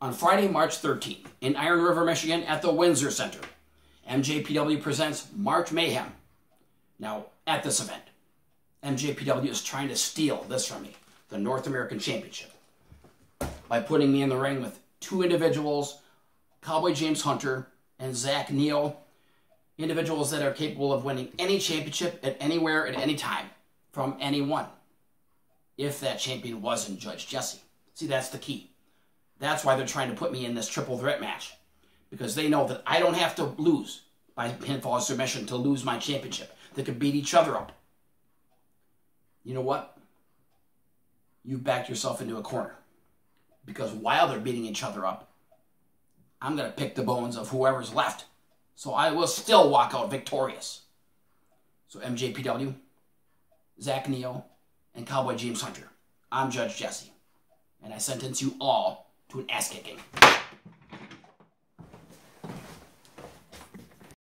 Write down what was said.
On Friday, March 13th, in Iron River, Michigan, at the Windsor Center, MJPW presents March Mayhem. Now, at this event, MJPW is trying to steal this from me, the North American Championship, by putting me in the ring with two individuals, Cowboy James Hunter and Zach Neal, individuals that are capable of winning any championship at anywhere at any time from anyone. If that champion wasn't Judge Jesse. See, that's the key. That's why they're trying to put me in this triple threat match. Because they know that I don't have to lose by pinfall submission to lose my championship. They could beat each other up. You know what? You backed yourself into a corner. Because while they're beating each other up, I'm going to pick the bones of whoever's left. So I will still walk out victorious. So MJPW, Zach Neal, and Cowboy James Hunter. I'm Judge Jesse. And I sentence you all to an ass kicking.